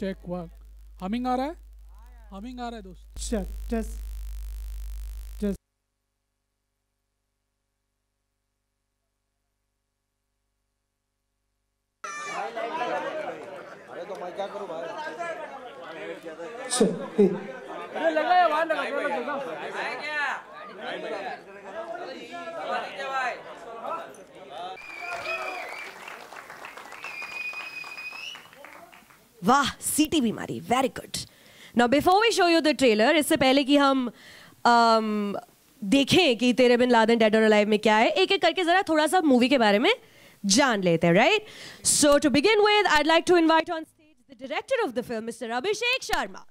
Check work humming आ रहा है हमिंग आ रहा है दोस्त चेक Just. वाह सीटी भी मारी very good now before we show you the trailer इससे पहले कि हम um, देखें कि तेरे बिन लादन डेड और अलाइव में क्या है एक एक करके जरा थोड़ा सा मूवी के बारे में जान लेते हैं right so to begin with I like to invite on stage the director of the film mister Abhishek Sharma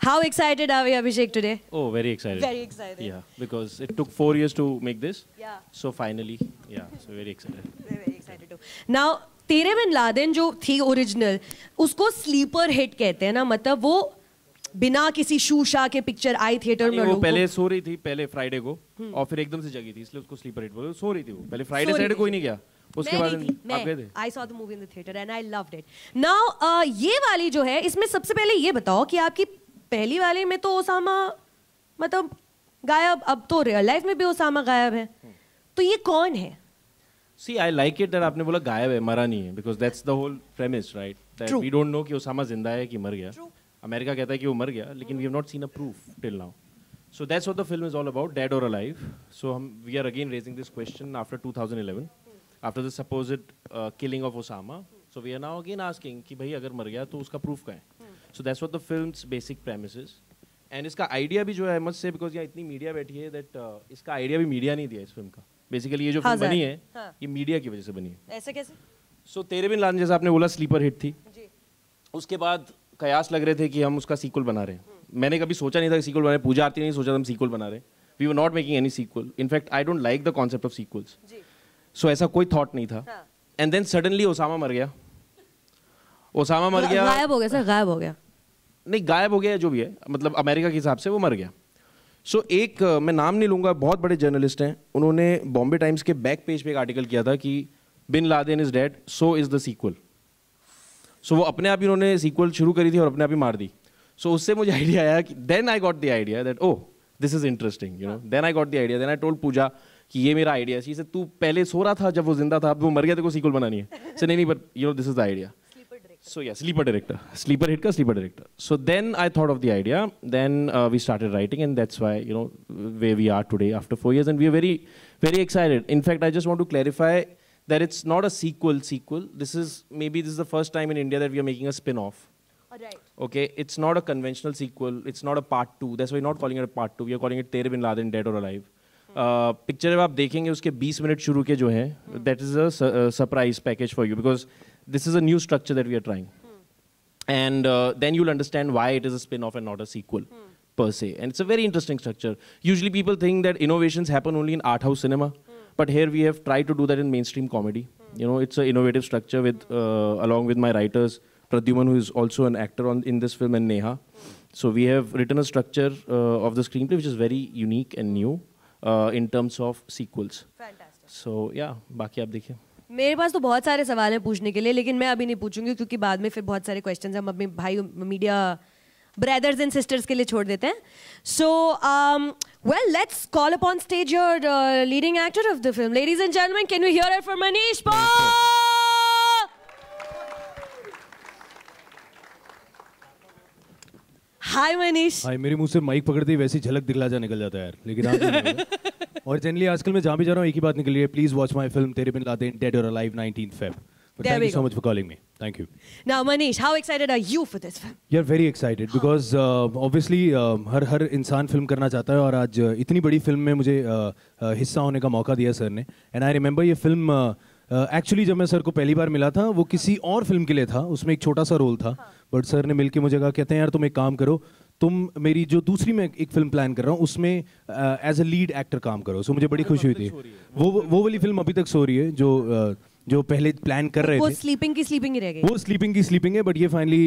How excited are we, Abhishek, today? Oh, very excited. Very excited. Yeah, because it took four years to make this. Yeah. So finally, yeah, so very excited. very excited too. Now, Tere Bin Laden जो थी original उसको sleeper hit कहते हैं ना मतलब वो बिना किसी शूशा के पिक्चर आई थिएटर में वो पहले सो रही थी पहले फ्राइडे को हम्म। और फिर एकदम से जगी थी इसलिए उसको स्लीपर हिट बोले सो रही थी वो पहले फ्राइडे सैटरडे कोई नहीं गया उसके बाद आप गए थे I saw the movie in the theatre and I loved it now ये वाली जो है इसमें सबसे पहले ये बताओ कि आपकी पहली वाली में तो ओसामा मतलब गायब अब तो रियल लाइफ में भी ओसामा गायब है। तो ये कौन है? See I like it that आपने बोला गायब है मरा नहीं है because that's the whole premise right that True. We don't know कि ओसामा ज़िंदा है कि मर गया। अमेरिका कहता है कि वो मर गया लेकिन we have not seen a proof till now so that's what the film is all about dead और अलाइव सो हम we are again raising this question after 2011 after the supposed killing of Osama so we are now again asking कि भाई अगर मर गया तो उसका proof क्या है? So that's what the film's basic premises and इसका आइडिया भी जो है मस्ट से बिकॉज़ यहाँ इतनी मीडिया बैठी है दैट इसका आइडिया भी मीडिया नहीं दिया इस फ़िल्म का। बेसिकली ये जो हाँ, फ़िल्म बनी है हाँ। ये मीडिया की वजह से बनी है। ऐसे कैसे? सो तेरे बिन लान जैसा आपने बोला स्लीपर हिट थी। उसके बाद कयास लग रहे थे कि हम उसका सीक्वल बना रहे हैं। मैंने कभी सोचा नहीं था कि सीक्वल बना रहे पूजा आरती नहीं सोचा था हम सीक्वल बना रहे we were not making any sequel in fact I don't like the concept of sequels so ऐसा कोई थॉट नहीं था। एंड देन सडनली ओसामा मर गया। ओसामा मर गया। गायब हो गया सर गायब हो गया। नहीं गायब हो गया जो भी है मतलब अमेरिका के हिसाब से वो मर गया। सो so, एक मैं नाम नहीं लूँगा बहुत बड़े जर्नलिस्ट हैं। उन्होंने बॉम्बे टाइम्स के बैक पेज पे एक आर्टिकल किया था कि bin Laden is dead so is the sequel सो वो अपने आप ही उन्होंने सीक्वल शुरू करी थी और अपने आप ही मार दी। सो so, उससे मुझे आइडिया आया कि then I got the idea that oh this is interesting you know then I got the idea then I told Pooja कि ये मेरा आइडिया है। तू पहले सो रहा था जब वो ज़िंदा था अब वो मर गया तो सीक्वल बनानी है। से नहीं नहीं but you know this is the idea So yeah, sleeper director, sleeper hit ka sleeper director. So then I thought of the idea. Then uh, we started writing, and that's why you know where we are today after four years, and we are very, very excited. In fact, I just want to clarify that it's not a sequel. Sequel. This is maybe this is the first time in India that we are making a spin-off. Right. Okay, it's not a conventional sequel. It's not a part two. That's why we're not calling it a part two. We are calling it Tere Bin Laden Dead or Alive. Picture जब आप देखेंगे उसके 20 minute शुरू के जो हैं that is a surprise package for you because this is a new structure that we are trying and uh, then you'll understand why it is a spin-off and not a sequel per se and it's a very interesting structure usually people think that innovations happen only in art house cinema but here we have tried to do that in mainstream comedy you know it's an innovative structure with uh, along with my writers pradyuman who is also an actor on in this film and neha so we have written a structure uh, of the screenplay which is very unique and new uh, in terms of sequels so yeah baki aap dekhiye मेरे पास तो बहुत सारे सवाल हैं पूछने के लिए लेकिन मैं अभी नहीं पूछूँगी क्योंकि बाद में फिर बहुत सारे क्वेश्चंस हम अपने भाई मीडिया ब्रदर्स एंड सिस्टर्स के लिए छोड़ देते हैं। So well let's call upon stage your leading actor of the film ladies and gentleman can you hear from Manish hi Manish hi मेरे मुँह से माइक पकड़ते ही वैसी झलक दिखला जा निकल जाता है यार लेकिन होगा। और जनरली आजकल मैं जहाँ भी जा रहा हूँ एक ही बात निकल रही है please watch my film Tere Bin Laden dead और alive 19th Feb There we you so go. Much for calling me thank you Now Manish, how excited are you for this film? You are very excited because obviously हर हर इंसान film करना चाहता है और आज uh, इतनी बड़ी film में मुझे uh, uh, हिस्सा होने का मौका दिया सर ने। एंड आई रिमेंबर ये फ़िल्म एक्चुअली जब मैं सर को पहली बार मिला था वो किसी और फ़िल्म के लिए था उसमें एक छोटा सा रोल था। बट सर ने मिलके मुझे कहा कहते हैं यार तुम एक काम करो तुम मेरी जो दूसरी मैं एक फ़िल्म प्लान कर रहा हूँ उसमें एज अ लीड एक्टर काम करो। सो मुझे बड़ी खुशी हुई थी। वो वो वाली फ़िल्म अभी तक सो रही है जो uh, जो पहले प्लान कर रहे वो थे। स्लीपिंग की स्लीपिंग ही रह गई। वो स्लीपिंग की स्लीपिंग है बट ये finally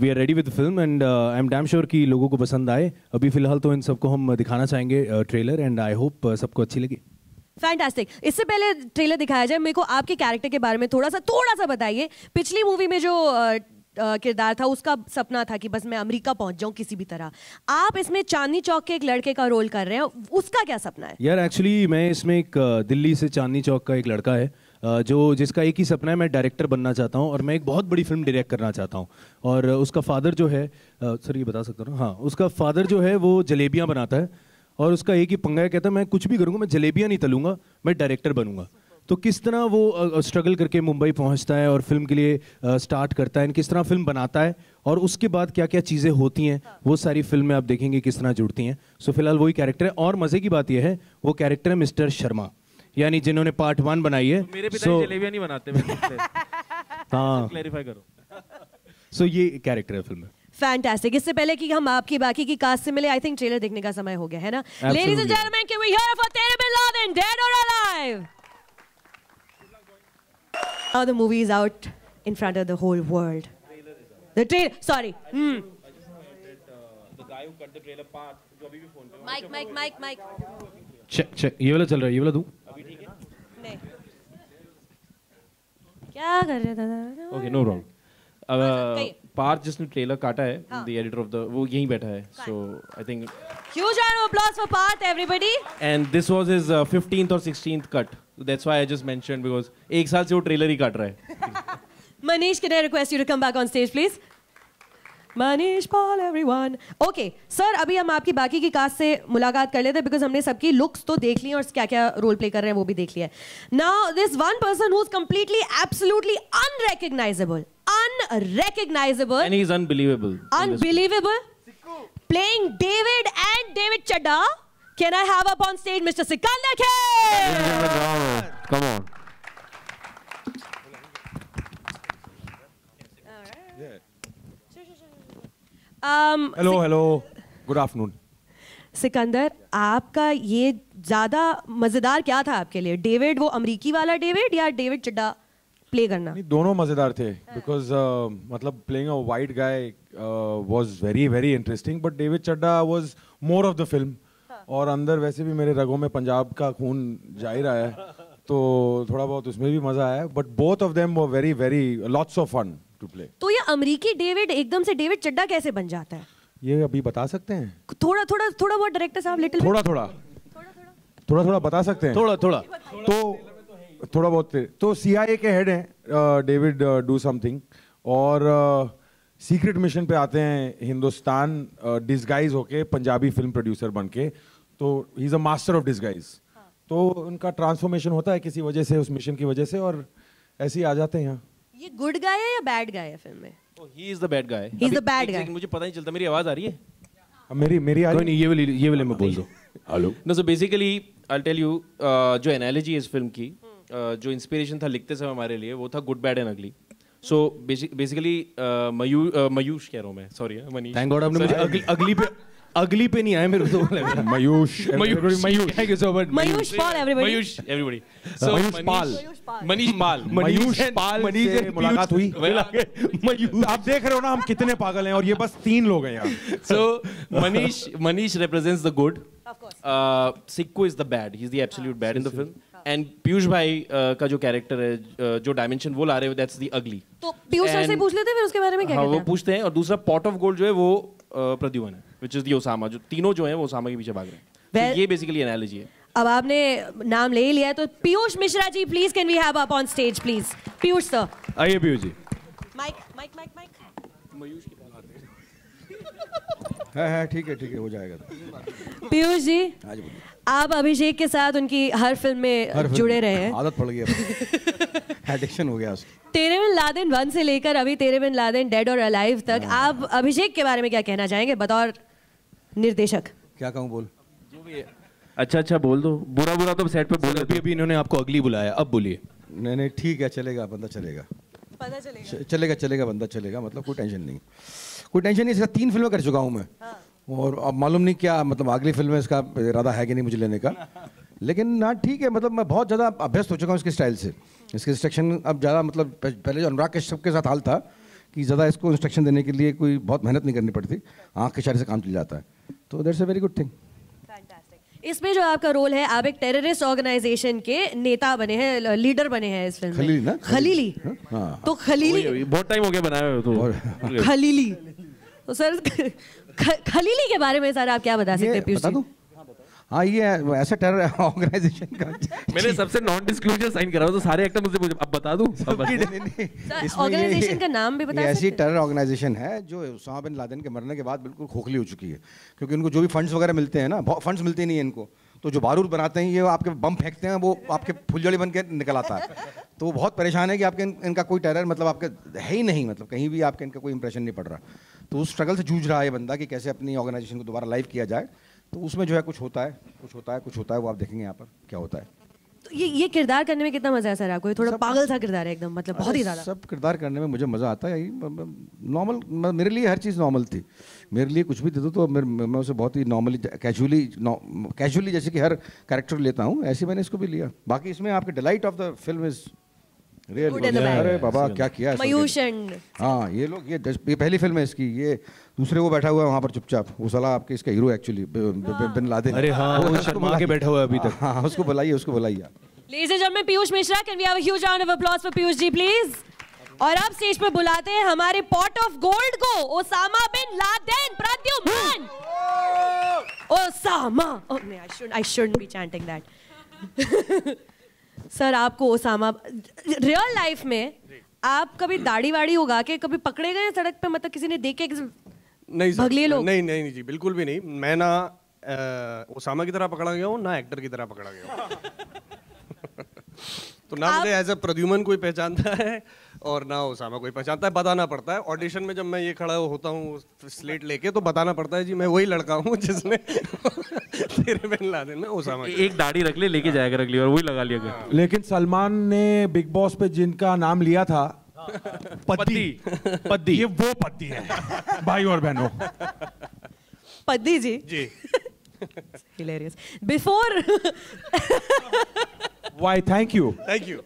we are ready with film and I am damn sure कि लोगों को पसंद आए। अभी फ़िलहाल तो इन सबको हम दिखाना चाहेंगे ट्रेलर एंड आई होप सबको अच्छी लगी। फैंटास्टिक इससे पहले ट्रेलर दिखाया जाए मेरे को आपके कैरेक्टर के बारे में थोड़ा सा थोड़ा सा बताइए। पिछली मूवी में जो अ, किरदार था, उसका सपना था कि बस मैं अमेरिका पहुँच जाऊँ किसी भी तरह। आप इसमें चांदनी चौक के एक लड़के का रोल कर रहे हैं, उसका क्या सपना है? यार एक्चुअली मैं इसमें एक दिल्ली से चांदनी चौक का एक लड़का है जो, जिसका एक ही सपना है, मैं डायरेक्टर बनना चाहता हूँ और मैं एक बहुत बड़ी फ़िल्म डायरेक्ट करना चाहता हूँ। और उसका फादर जो है सर ये बता सकता हूँ हाँ उसका फादर जो है, वो जलेबियाँ बनाता है और उसका एक ही पंगा है, कहता मैं कुछ भी करूँगा, मैं जलेबियाँ नहीं तलूँगा, मैं डायरेक्टर बनूँगा। तो किस तरह वो स्ट्रगल करके मुंबई पहुँचता है और फ़िल्म के लिए स्टार्ट करता है? किस तरह फ़िल्म बनाता है? और उसके बाद क्या क्या चीज़ें होती हैं? वो सारी फ़िल्म में आप देखेंगे किस तरह जुड़ती हैं। सो फ़िलहाल वही कैरेक्टर है और मज़े की बात यह है वो कैरेक्टर है मिस्टर शर्मा। यानी जिन्होंने पार्ट वन बनाई है। मेरे पिता So- जलेबियाँ नहीं बनाते हाँ। क्लैरिफाई करो। सो ये कैरेक्टर है फ़िल्म में। फैंटास्टिक इससे पहले कि हम आपकी बाकी की कास्ट से मिले आई थिंक ट्रेलर देखने का समय हो गया है ना? Ladies and gentlemen can we hear for Tere Bin Laden dead और alive Now the movie is out in front of the whole world. The trailer, sorry. Hmm. Mike, Mike, Mike, Mike. Check check ये वाला चल रहा है ये वाला दूं नहीं. क्या कर रहे दादा ओके नो रॉन्ग कहिए। पार्थ जिसने ट्रेलर काटा है हाँ। द एडिटर ऑफ द वो यहीं बैठा है so I think Huge round of applause for Parth, everybody. And this was his 15th और 16th cut That's why I just mentioned because एक साल से वो ट्रेलर ही काट रहा है Manish, can I request you to come back on stage, please? Manish Paul, everyone. Okay, sir, अभी हम आपकी बाकी की कास्ट से मुलाकात कर लेते हैं बिकॉज़ हमने सबकी लुक्स तो देख ली और क्या क्या रोल प्ले कर रहे हैं वो भी देख लिया now this one person who is completely absolutely unrecognisable and he is unbelievable unbelievable playing David and David Chadda. Can I have up on stage Mr. Sikandar Kher? Come on Um, hello hello good afternoon Sikandar आपका ये ज़्यादा मज़ेदार क्या था आपके लिए? David वो अमरीकी वाला डेविड या डेविड चड्डा प्ले करना? नहीं दोनों मज़ेदार थे बिकॉज़ मतलब playing a white guy was very very interesting but David Chadda was more of the film और अंदर वैसे भी मेरे रगों में पंजाब का खून जा ही रहा है तो थोड़ा बहुत उसमें भी मज़ा आया but both of them were very very lots of fun to play तो ये अमरीकी डेविड एकदम से डेविड चड्डा कैसे बन जाता है? ये अभी बता सकते हैं? थोड़ा थोड़ा थोड़ा बहुत डायरेक्टर साहब लिटिल थोड़ा थोड़ा। थोड़ा थोड़ा बता सकते हैं? थोड़ा थोड़ा। तो थोड़ा बहुत तो सीआईए के हेड हैं डेविड डू समथिंग और सीक्रेट मिशन पे आते हैं हिंदुस्तान डिस्गाइज होके पंजाबी फ़िल्म प्रोड्यूसर बन के तो he is a master of disguise तो उनका ट्रांसफॉर्मेशन होता है किसी वजह से उस मिशन की वजह से और ऐसे ही आ जाते हैं यहाँ। ये गुड गाय है या बैड गाय है फ़िल्म में? He is the bad guy He's the bad guy. मुझे पता नहीं चलता मेरी आवाज़ आ रही है? अब मेरी मेरी आ रही नहीं ये वाली ये वाले में बोल दो। Hello. No so basically I tell you जो एनालॉजी है इस फ़िल्म की uh, जो इंस्पिरेशन था लिखते समय हमारे लिए वो था good bad and ugly so basically मयूष कह रहा हूँ मैं सॉरी मनीष। थैंक गॉड आपने मुझे अगली अगली पे अगली पे नहीं आए मेरे को तो Mayush Mayush. Mayush. Thank you so much Mayush Paul everybody Mayush everybody so Mayush Paul. Manish Paul. Mayush Paul Manish से मुलाकात हुई। मयूष। आप देख रहे हो ना हम कितने पागल हैं और ये बस तीन लोग हैं यहाँ। So Manish Manish represents the good. Of course. Uh, Sikku is the bad. He's the absolute bad in the film. And Piyush भाई uh, का जो कैरेक्टर है uh, जो डायमेंशन वो ला रहे हो दैट्स द अगली तो पीयूष सर से पूछ लेते हैं फिर उसके बारे में क्या हाँ कहते वो पूछते हैं और दूसरा पॉट ऑफ़ गोल्ड जो है वो uh, प्रद्युमन है। विच इज़ दी ओसामा जो तीनों जो हैं वो ओसामा के पीछे भाग रहे हैं। Well- तो ये बेसिकली एनालॉजी है। अब आपने नाम ले ही लिया तो Piyush Mishra ji please can we have up on stage please Piyush sir आइए Piyush ji. Mic mic mic mic है। है ठीक है ठीक है हो जाएगा पीयूष जी आज बोलिए। आप अभिषेक के साथ उनकी हर फ़िल्म में हर फ़िल्म जुड़े रहे हैं। आदत पड़ गई अब। एडिक्शन हो गया उसकी। तेरे बिन लादेन वन से लेकर अभी तेरे बिन लादेन डेड और अलाइव तक आप अभिषेक के बारे में क्या कहना चाहेंगे? बतौर निर्देशक। क्या कहूँ बोल। जो भी है। अच्छा अच्छा बोल दो। बुरा बुरा तो सेट पे बोल अभी अभी इन्होंने आपको अगली बुलाया। अब बोलिए। नहीं नहीं ठीक है चलेगा बंदा चलेगा। पता चलेगा। चलेगा चलेगा बंदा चलेगा मतलब कोई टेंशन नहीं। कोई टेंशन नहीं इसका तीन फ़िल्में कर चुका हूँ मैं। और अब मालूम नहीं क्या मतलब अगली फ़िल्म में इसका इरादा है कि नहीं मुझे लेने का। लेकिन ना ठीक है मतलब मैं बहुत ज़्यादा अभ्यस्त हो चुका हूँ इसके स्टाइल से। इसके इंस्ट्रक्शन अब ज़्यादा मतलब पहले जो अनुराग कश्यप के साथ हाल था कि ज़्यादा इसको इंस्ट्रक्शन देने के लिए कोई बहुत मेहनत नहीं करनी पड़ती आँख के इशारे से काम चल जाता है। तो that's a very good thing इसमें जो आपका रोल है आप एक टेररिस्ट ऑर्गेनाइजेशन के नेता बने हैं लीडर बने हैं इस फ़िल्म में। खलीली ना? खलीली। हाँ। तो खलीली बहुत टाइम हो गया बनाए हुए तो। खलीली। तो सर ख- खलीली के बारे में सर आप क्या बता सकते हैं पीयूष हाँ ये ऐसा टेरर ऑर्गेनाइजेशन का मैंने सबसे नॉन डिस्क्लोजर साइन करा तो सारे एक्टर मुझसे पूछे अब बता दूँ? organization का नाम भी बता ऐसी टेरर ऑर्गेनाइजेशन है जो उसामा बिन लादेन के मरने के बाद बिल्कुल खोखली हो चुकी है। क्योंकि उनको जो भी फंड्स वगैरह मिलते हैं ना फंड्स मिलते नहीं है इनको। तो जो बारूद बनाते हैं ये आपके बम फेंकते हैं वो आपके फुलझड़ी बन के निकल आता है। तो वो बहुत परेशान है कि आपके इन, इनका कोई टेरर मतलब आपके है ही नहीं मतलब कहीं भी आपके इनका कोई इंप्रेशन नहीं पड़ रहा। तो उस स्ट्रगल से जूझ रहा है ये बंदा कि कैसे अपनी ऑर्गेनाइजेशन को दोबारा लाइव किया जाए। तो उसमें जो है कुछ होता है कुछ होता है कुछ होता है वो आप देखेंगे यहाँ पर क्या होता है। तो ये ये किरदार करने में कितना मज़ा है सर आपको? ये थोड़ा पागल सा किरदार है एकदम मतलब बहुत ही ज़्यादा। सब किरदार करने में मुझे मज़ा आता है नॉर्मल मेरे लिए हर चीज़ नॉर्मल थी। मेरे लिए कुछ भी दे दो तो मेरे मैं उसे बहुत ही नॉर्मली कैजुअली कैजुअली जैसे कि हर कैरेक्टर लेता हूँ ऐसे मैंने इसको भी लिया। बाकी इसमें आपके delight of the film is real. अरे बाबा क्या किया मयूष एंड हाँ ये लोग ये ये पहली फ़िल्म है इसकी ये दूसरे को बैठा हुआ है वहाँ पर चुपचाप वो साला आपके इसका हीरो एक्चुअली बिन लादेन। अरे हाँ, वो उसको शर्मा बुलाइए। के बैठा हुआ है अभी तक। हाँ हाँ, उसको बुलाइए उसको बुलाइए आप। Ladies and gentlemen, Piyush Mishra can we have a huge round of applause for Piyush ji please और अब स्टेज पे बुलाते हैं हमारे पॉट ऑफ़ गोल्ड को Osama bin Laden Pradyuman Osama no, I shouldn't I shouldn't be chanting that. Sir आपको Osama real life में आप कभी दाढ़ी वाड़ी होगा के कभी पकड़े गए सड़क पे? मतलब किसी ने देखे नहीं सर, भगले लोग? नहीं नहीं नहीं जी बिल्कुल भी नहीं। मैं ना ओसामा की तरह पकड़ा गया हूँ ना एक्टर की तरह पकड़ा गया हूँ। तो ना मुझे एज अ प्रद्युमन कोई पहचानता है। और ना ओसामा कोई पहचानता है बताना पड़ता है। ऑडिशन में जब मैं ये खड़ा होता हूँ स्लेट लेके तो बताना पड़ता है जी मैं वही लड़का हूँ जिसने तेरे बिन लादेन में किया। एक दाढ़ी रख ले लेके जाएगा अगली और वही लगा लिया कर। लेकिन सलमान ने बिग बॉस पे जिनका नाम लिया था पद्दी। पद्दी। ये वो पति है भाई और बहनों। पद्दी जी? जी। Hilarious. Before why thank you thank you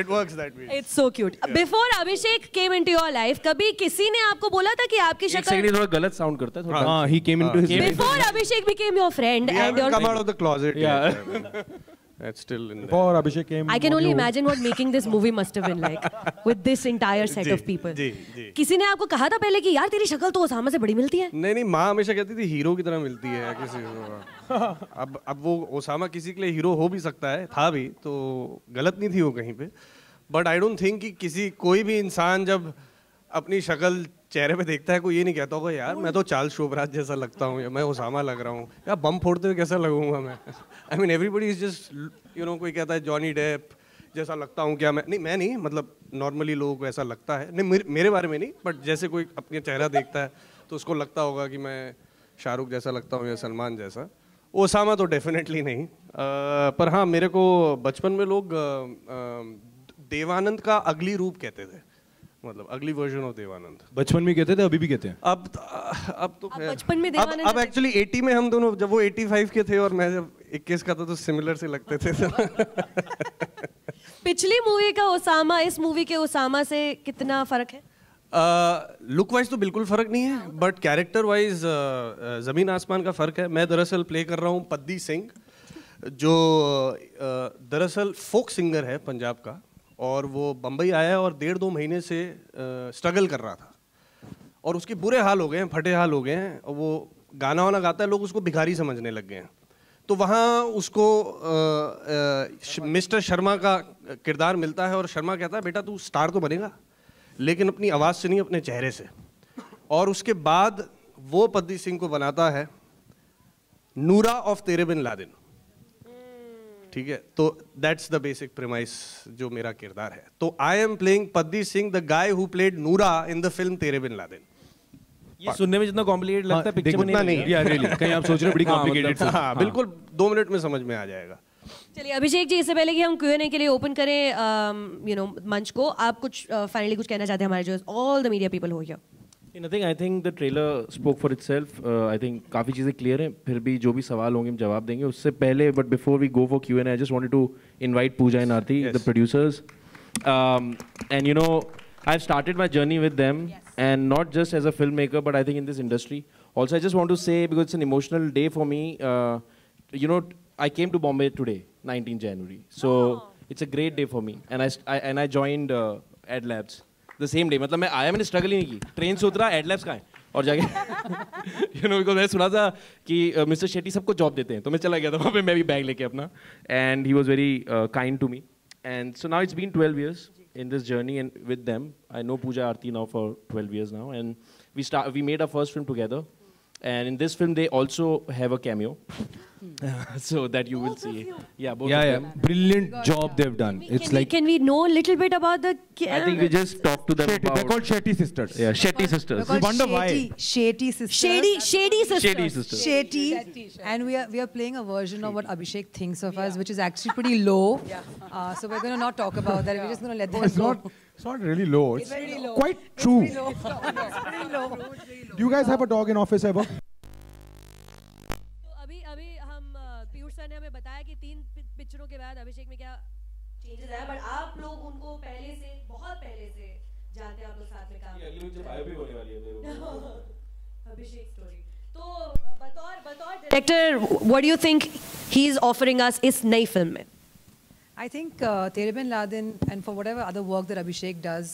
it works that way. It's so cute. Yeah. Before Abhishek came into your life, कभी किसी ने आपको बोला था कि आपकी शक्ल एक सेकंड थोड़ा गलत साउंड करता है थोड़ा हाँ he came into his Before Abhishek became your friend and your come out of the closet yet. That's still in there. और अभिषेक केम I can only imagine what making this movie must have been like with this entire set of people. जी, जी। किसी ने आपको कहा था पहले कि यार तेरी शक्ल तो ओसामा से बड़ी मिलती है नहीं नहीं माँ हमेशा कहती थी हीरो की तरह मिलती है किसी को अब अब वो ओसामा किसी के लिए हीरो हो भी सकता है था भी तो गलत नहीं थी वो कहीं पे बट आई डोंट थिंक कि किसी कोई भी इंसान जब अपनी शक्ल चेहरे पे देखता है कोई ये नहीं कहता होगा यार मैं तो चार्ल्स शोभराज जैसा लगता हूँ या मैं ओसामा लग रहा हूँ। या बम फोड़ते हुए कैसा लगूँगा मैं? I mean everybody is just you know कोई कहता है जॉनी डेप जैसा लगता हूँ क्या मैं? नहीं मैं नहीं मतलब नॉर्मली लोगों को ऐसा लगता है। नहीं मेरे, मेरे बारे में नहीं बट जैसे कोई अपने चेहरा देखता है तो उसको लगता होगा कि मैं शाहरुख जैसा लगता हूँ या सलमान जैसा। ओसामा तो डेफिनेटली नहीं। अ, पर हाँ मेरे को बचपन में लोग देवानंद का अगली रूप कहते थे। मतलब अगली वर्जन ऑफ़ देवानंद। बचपन में कहते थे अभी भी कहते हैं। अब अब तो खैर- बचपन में अब देवानंद अब एक्चुअली 80 में हम दोनों जब वो 85 के थे और मैं जब 21 का था तो सिमिलर से लगते थे। पिछली मूवी का ओसामा इस मूवी के ओसामा से कितना फ़र्क है? लुक वाइज तो बिल्कुल फ़र्क नहीं है बट कैरेक्टर वाइज ज़मीन आसमान का फ़र्क है। मैं दरअसल प्ले कर रहा हूँ पद्दी सिंह जो दरअसल फोक सिंगर है पंजाब का। और वो बम्बई आया और डेढ़ दो महीने से स्ट्रगल कर रहा था। और उसके बुरे हाल हो गए हैं, फटे हाल हो गए हैं, और वो गाना वाना गाता है, लोग उसको भिखारी समझने लग गए हैं। तो वहाँ उसको मिस्टर शर्मा का किरदार मिलता है और शर्मा कहता है, बेटा, तू स्टार तो बनेगा, लेकिन अपनी आवाज़ से नहीं, अपने चेहरे से। और उसके बाद वो पद्दी सिंह को बनाता है, नूरा ऑफ़ तेरे बिन लादेन। ठीक है? तो दैट्स द बेसिक प्रेमाइस जो मेरा किरदार है। तो I am playing Paddi Singh the guy who played Noora in the film Tere Bin Laden ये सुनने में जितना कॉम्प्लिकेटेड लगता है पिक्चर में नहीं नहीं या रियली कहीं आप सोच रहे हो बड़ी हाँ, कॉम्प्लिकेटेड मतलब, हाँ, बिल्कुल दो मिनट में समझ में आ जाएगा। चलिए अभिषेक जी इससे पहले कि हम क्यूएनए के लिए ओपन करें यू नो मंच को आप कुछ फाइनली कुछ कहना चाहते हैं हमारे जो ऑल द मीडिया पीपल हो here nothing I think the trailer spoke for itself I think काफ़ी चीज़ें क्लियर हैं फिर भी जो भी सवाल होंगे हम जवाब देंगे उससे पहले but before we go for Q and I just wanted to invite Pooja and Aarti the producers and you know I started my journey with them and not just as a filmmaker but i think in this industry also i just want to say because it's an emotional day for me uh, you know, I came to Bombay today, 19 January. So it's a great day for me. And I, st- I and I joined the same day मतलब मैं आया, मैंने struggle ही नहीं की। Train से उतरा Adlabs का है और जाके यू नो बिकॉज़ मैं सुना था कि uh, मिस्टर शेट्टी सबको जॉब देते हैं। तो मैं चला गया था वहाँ पर मैं भी बैग लेके अपना। And he was very kind to me and so now it's been twelve years in this journey and with them I know Pooja Aarti now for twelve years now and we start we made a first film together and in this film they also have a cameo so that you will see yeah both Yeah, of yeah. them Brilliant job they've done. It's can, like we, can we know a little bit about the i think we just talk to them Shetty. They're called Shetty sisters. yeah shetty sisters We're called wonder why. Shetty, Shetty sisters. shady shady sisters shady sisters Shetty. And we are we are playing a version of what Abhishek thinks of us, which is actually pretty low. yeah. Uh, so we're going to not talk about that. We're just going to let No, that it's go. not. It's not really low. It's, very low. quite true. It's pretty low. do you guys have a dog in office ever? Director what you think he. Is offering us इस नई film में? I think Tere Bin Laden and for what other work that Abhishek does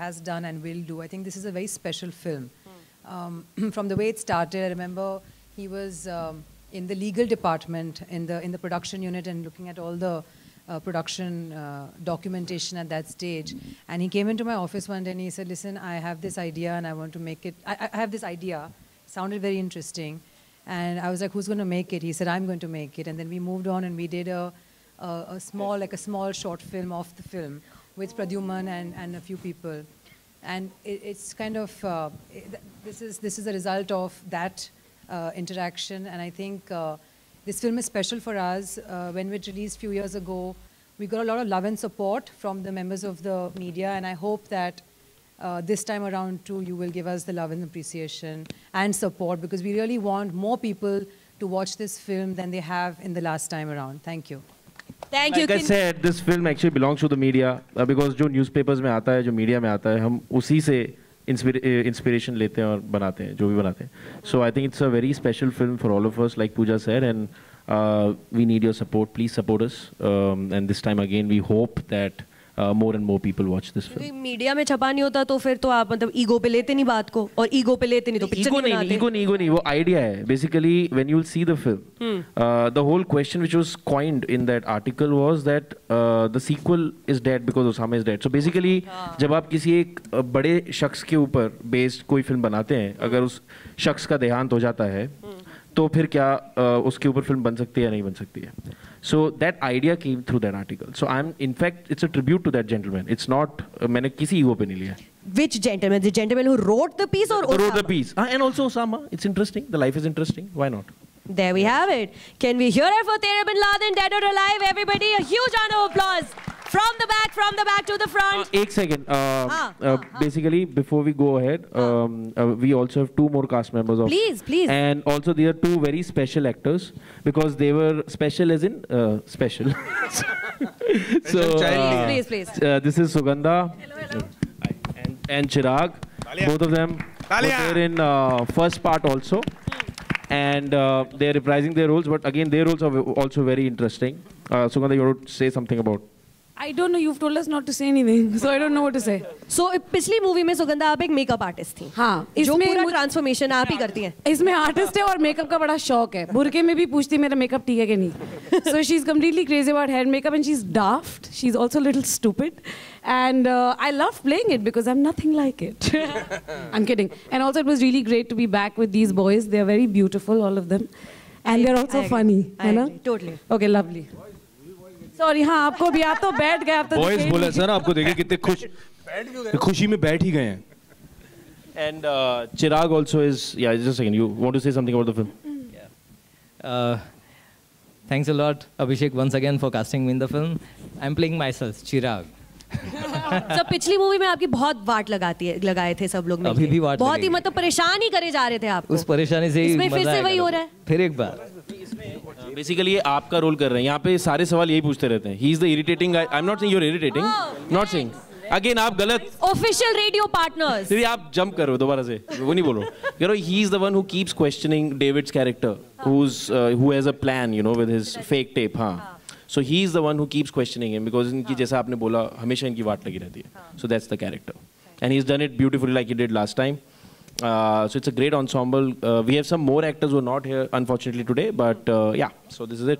has done and will do I think this is a very special film Um, from the way it started, I remember he was um, in the legal department in the in the production unit and looking at all the uh, production uh, documentation at that stage. And he came into my office one day and he said, "Listen, I have this idea and I want to make it. I, I have this idea. Sounded very interesting." And I was like, "Who's going to make it?" He said, "I'm going to make it." And then we moved on and we did a a, a small, like a small short film of the film with Pradyuman and, and a few people. And it, it's kind of, uh, this, is, this is a result of that uh, interaction. And I think uh, this film is special for us. Uh, when it released a few years ago, we got a lot of love and support from the members of the media. And I hope that uh, this time around too, you will give us the love and appreciation and support because we really want more people to watch this film than they have in the last time around. Thank you. Thank you like I said, this film actually belongs to the media uh, because जो newspapers में आता है जो media में आता है हम उसी से inspira- uh, inspiration लेते हैं और बनाते हैं जो भी बनाते हैं so I think it's a very special film for all of us like Pooja said and uh, we need your support please support us um, and this time again we more and more people watch this film media में छपा नहीं होता तो फिर तो आप मतलब ego पे लेते नहीं बात को और ईगो पे लेते नहीं तो पिक्चर नहीं, नहीं, नहीं, नहीं, नहीं वो आइडिया है। Basically when you will see the film the whole question which was coined in that article was that the sequel is dead because Osama is dead so basically जब आप किसी एक uh, बड़े शख्स के ऊपर बेस्ड कोई फ़िल्म बनाते हैं hmm. अगर उस शख्स का देहांत हो जाता है hmm. तो फिर क्या uh, उसके ऊपर फ़िल्म बन सकती है या नहीं बन सकती है? So that idea came through that article so I am in fact it's a tribute to that gentleman it's not मैंने किसी ईगो पे नहीं लिया Which gentleman? The gentleman who wrote the piece or wrote the Osama? piece. Ah, and also Osama. It's interesting. The life is interesting. Why not? There we have it. Can we hear it for Tera bin Laden, dead or alive? Everybody, a huge round of applause. From the back, from the back to the front. Uh, eight second. Uh, ah, uh, ah, ah, basically, before we go ahead, ah. um, uh, we also have two more cast members. Of, please, please. And also, they are two very special actors because they were special as in uh, special. so, please, please. Uh, this is Suganda Hello, hello. And, and Chirag. Talia. Both of them Talia. were in uh, first part also. And uh, they're reprising their roles, but again, their roles are also very interesting. Uh, Sugandha, you want to say something about? I don't know. You've told us not to say anything, so I don't know what to say. So पिछली movie में सुगंधा आप एक makeup artist थी हाँ जो इसमें पूरा मुझ- ट्रांसफॉर्मेशन आप ही करती हैं इसमें आर्टिस्ट है और मेकअप का बड़ा शौक है बुरके में भी पूछती है, मेरा मेकअप ठीक है कि नहीं so she is completely crazy about hair makeup and she is daft she is also little stupid and I love playing it because I am nothing like it I am kidding and also it was really great to be back with these boys they are very beautiful all of them and they are also I agree. Funny है I ना agree. Totally. Okay lovely Sorry हाँ आपको भी आप तो बैठ गए आप तो बॉयज़ बोला सर आपको देखिए कितने खुश खुशी में बैठ ही गए हैं And uh, Chirag also is. Yeah, just a second. You want to say something about the film? Uh, thanks a lot, Abhishek, once again for casting me in the film. I'm playing myself, Chirag. सब पिछली movie में आपकी बहुत वाट लगाती है लगाए थे सब लोग अभी भी वाट बहुत ही मतलब परेशान ही करे जा रहे थे आपको उस परेशानी से ही इसमें फिर से वही हो रहा है फिर एक बार बेसिकली ये आपका रोल कर रहे हैं। यहाँ पे सारे सवाल यही पूछते रहते हैं। He is the irritating I am not saying you are irritating not saying again आप गलत ऑफिशियल रेडियो पार्टनर्स दीदी आप जंप करो दोबारा से। वो नहीं बोलो। You know he is the one who keeps questioning David's character who's uh, who has a plan you know with his fake tape हाँ। so he is the one who keeps questioning him because इनकी जैसा आपने बोला हमेशा इनकी वाट लगी रहती है। सो that's the character. And he's done it beautifully like he did last time. uh, so it's a great ensemble uh, we have some more actors who are not here unfortunately today but uh, yeah so this is it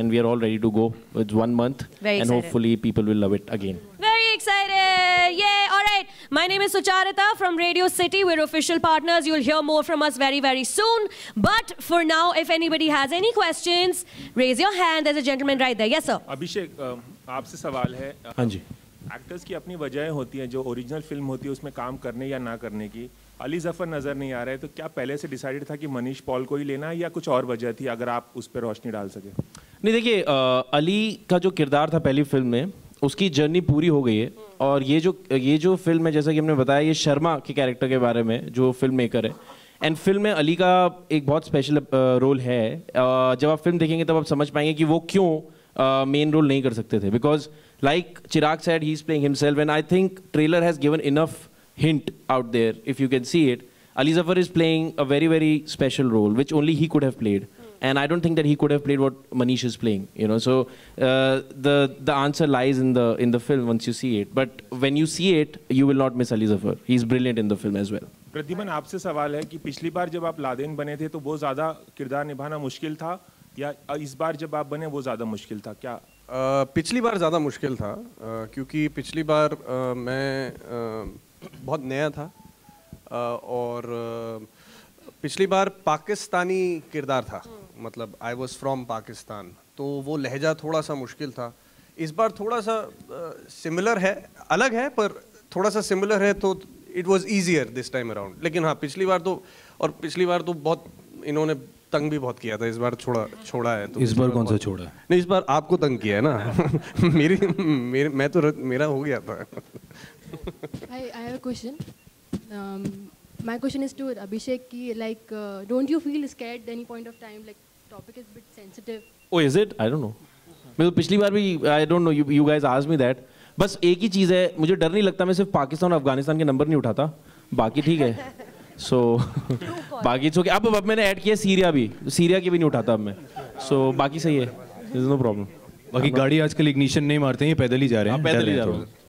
and we are all ready to go it's one month Very and excited. hopefully people will love it again Very excited! Yay! All right. My name is Sucharita from Radio City. We're official partners. You'll hear more from us very, very soon. But for now, if anybody has any questions, raise your hand. There's a gentleman right there. Yes, sir. अभिषेक अ, आपसे सवाल है हाँ जी actors की अपनी वजहें होती हैं जो original film होती है उसमें काम करने या ना करने की अली ज़फ़र नज़र नहीं आ रहे तो क्या पहले से डिसाइडेड था कि मनीष पॉल को ही लेना है या कुछ और वजह थी अगर आप उस पर रोशनी डाल सके? नहीं देखिए अली का जो किरदार था पहली फ़िल्म में उसकी जर्नी पूरी हो गई है। और ये जो ये जो फ़िल्म है जैसा कि हमने बताया ये शर्मा के कैरेक्टर के बारे में जो फ़िल्म मेकर है। एंड फ़िल्म में अली का एक बहुत स्पेशल रोल है। जब आप फ़िल्म देखेंगे तब आप समझ पाएँगे कि वो क्यों मेन रोल नहीं कर सकते थे। Because like Chirag said he is playing himself and I think trailer has given enough hint out there if you can see it ali zafar is playing a very very special role which only he could have played and i don't think that he could have played what manish is playing you know so uh, the the answer lies in the in the film once you see it but when you see it you will not miss ali zafar he's brilliant in the film as well Pradyuman आपसे सवाल है कि पिछली बार जब आप Laden बने थे तो वो ज़्यादा किरदार निभाना मुश्किल था या इस बार जब आप बने वो ज़्यादा मुश्किल था क्या अ, पिछली बार ज़्यादा मुश्किल था अ, क्योंकि पिछली बार अ, मैं अ, बहुत नया था। और पिछली बार पाकिस्तानी किरदार था। मतलब आई वॉज़ फ्रॉम पाकिस्तान। तो वो लहजा थोड़ा सा मुश्किल था। इस बार थोड़ा सा सिमिलर है अलग है पर थोड़ा सा सिमिलर है तो it was easier this time around लेकिन हाँ पिछली बार तो और पिछली बार तो बहुत इन्होंने तंग भी बहुत किया था। इस बार छोड़ा छोड़ा है तो इस बार कौन सा छोड़ा है? नहीं इस बार आपको तंग किया है ना। मेरी मेरे मैं तो मेरा हो गया था। I, I have a question. Um, my question is to Abhishek. Ki, like, uh, don't you feel scared at any point of time? Like, topic is a bit sensitive. oh is it? I don't know. मैं तो पिछली बार भी I don't know you guys asked me that बस एक ही चीज़ है मुझे डर नहीं लगता मैं सिर्फ़ पाकिस्तान और अफ़गानिस्तान के नंबर नहीं उठाता। बाकी ठीक है। सो बाकी तो अब अब मैंने ऐड किया सीरिया भी। सीरिया की भी नहीं उठाता अब मैं। सो बाकी सही है। इज़ नो प्रॉब्लम बाकी गाड़ी आजकल इग्निशन नहीं मारते हैं ये पैदल ही जा रहे हैं। हाँ, पैदल ही जा रहे। हैं।